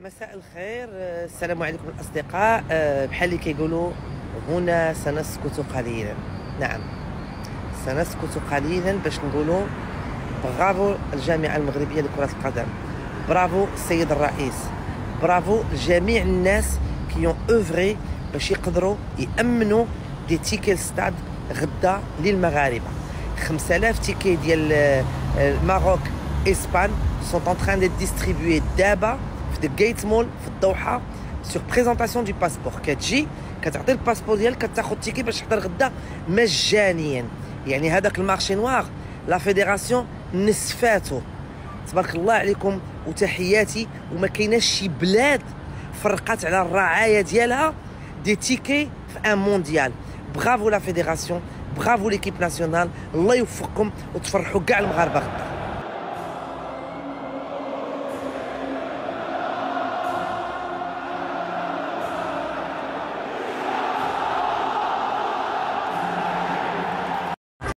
مساء الخير. آه، السلام عليكم الأصدقاء. آه، بحال اللي كيقولوا هنا سنسكت قليلا. نعم. سنسكت قليلا باش نقولوا برافو الجامعة المغربية لكرة القدم. برافو السيد الرئيس. برافو لجميع الناس qui ont œuvré باش يقدروا يأمنوا des tickets stade غدا للمغاربة. 5000 tickets ديال آه، ال Maroc Espagne sont en train de distribuer دابا في Gate Mall في الدوحة sur présentation de passeport كتجي كتعطي ال passeport ديالك كتاخذ ticket باش تحضر غدا مجانيا. يعني هذاك ال marché noir. la fédération نسفاتو. تبارك الله عليكم وتحياتي. وما كايناش شي بلاد فرقات على الرعاية ديالها des tickets في un mondial برافو la fédération برافو ليكيب ناسيونال الله يوفقكم وتفرحوا كاع المغاربة. غدا